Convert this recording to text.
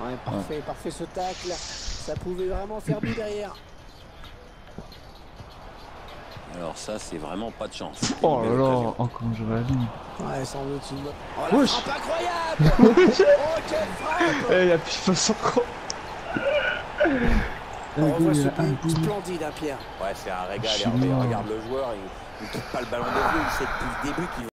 Ouais, parfait, parfait ce tacle. Ça pouvait vraiment faire but derrière. Alors ça, c'est vraiment pas de chance. Oh là là, oh je vais. Ouais, sans doute une... Oh, la Wesh. incroyable Oh, quelle frappe Eh. On revoit ce but splendide, hein, Pierre. Ouais, c'est un régal, Regarde le joueur, il ne quitte pas le ballon de vue. Il sait depuis le début qu'il